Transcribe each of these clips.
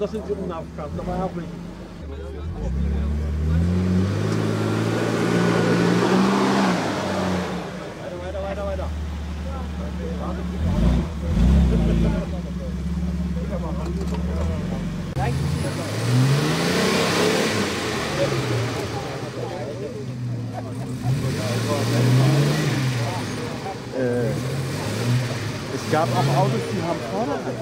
Das sind die unaufgefasst, aber auch nicht. Weiter, weiter, weiter, weiter. Gab auch Autos, die haben Vorderrad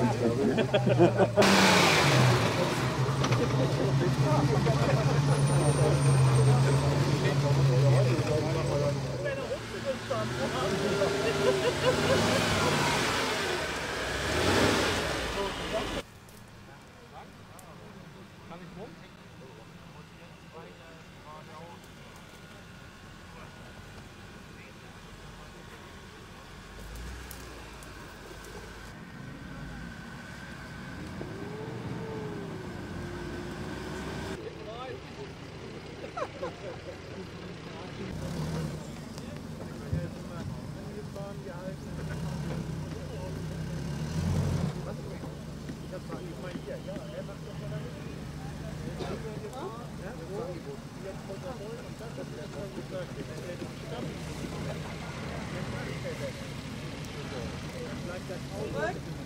Look.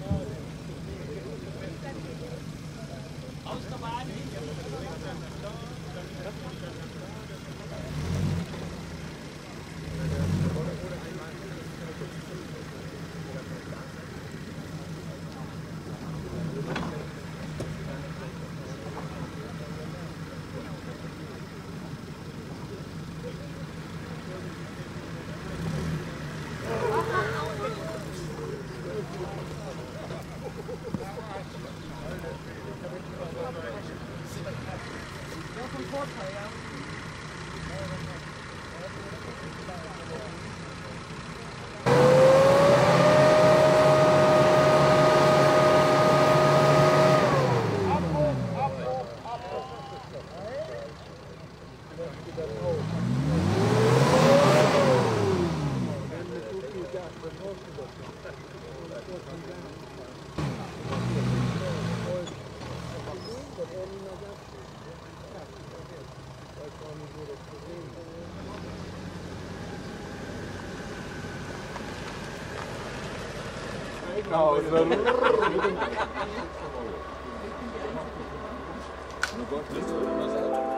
要培养。Causa. Não gosto disso, mas ela.